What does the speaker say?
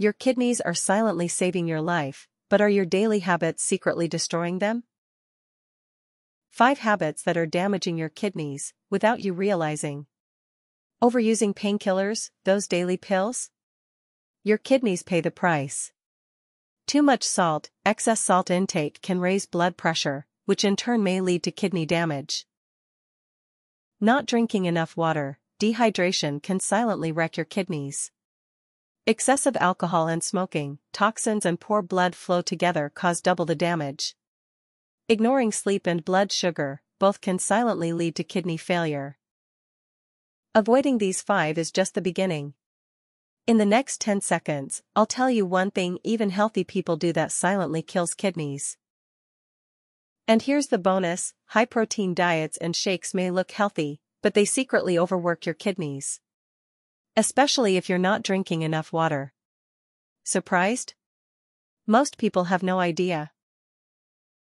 your kidneys are silently saving your life, but are your daily habits secretly destroying them? 5 habits that are damaging your kidneys, without you realizing. Overusing painkillers, those daily pills? Your kidneys pay the price. Too much salt, excess salt intake can raise blood pressure, which in turn may lead to kidney damage. Not drinking enough water, dehydration can silently wreck your kidneys. Excessive alcohol and smoking, toxins and poor blood flow together cause double the damage. Ignoring sleep and blood sugar, both can silently lead to kidney failure. Avoiding these five is just the beginning. In the next 10 seconds, I'll tell you one thing even healthy people do that silently kills kidneys. And here's the bonus, high-protein diets and shakes may look healthy, but they secretly overwork your kidneys. Especially if you're not drinking enough water. Surprised? Most people have no idea.